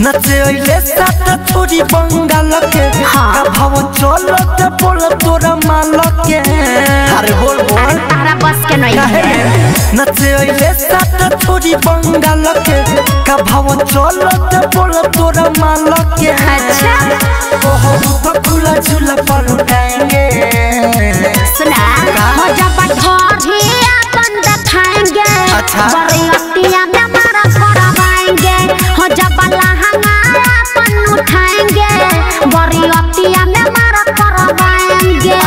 नचैले साथ छोरी बंगाल के हाँ। भव चलो ते बोल तोरा माल के अरे बोल बोल। तारा बस के नहीं है। नचैले साथ छोरी बंगाल के का भव चलो ते बोल तोरा माल के अच्छा बहुत खुला झूला पर उठाएँगे उठाएँगे बड़ी में मारा करवाएँगे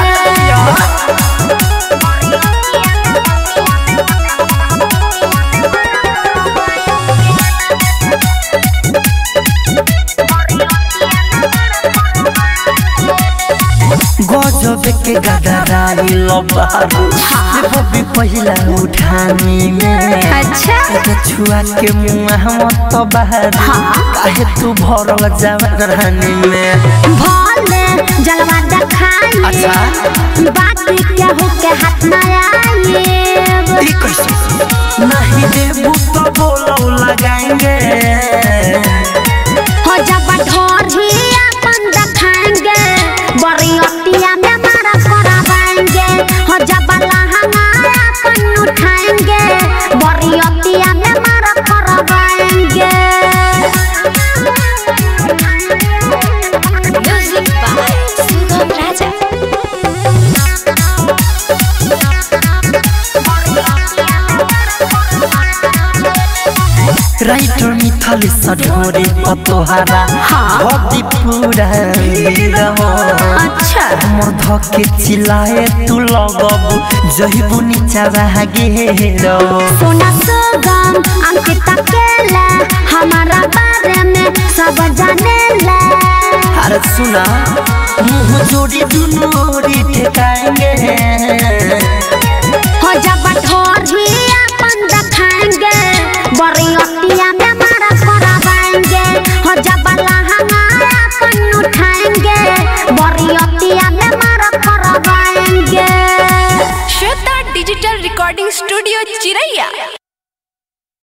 के गदराई लबारू हाँ। भी पहिला उठानी में। अच्छा। एगो छुआ के मुँह मत बाहर हाँ। काहे तू भरल जवानी में? भोले जलवा दिखाएँगे अच्छा। बाकी केहू के हाथ न आए नहीं देबू तो बोलो लगाएँगे। राइटर मिथल सढोरे पतोहारा। हाँ। भक्ति पूरा अच्छा। मोर धके चिल्लाए तू लगब। जहिबू नीचा भागे रहो सोना सुगम अंकिता केला हमारा बारे में सब जाने ला अरे सुना मुँह जोड़ी दुनोरी ठेकाएँगे। रिकॉर्डिंग स्टूडियो चिरैया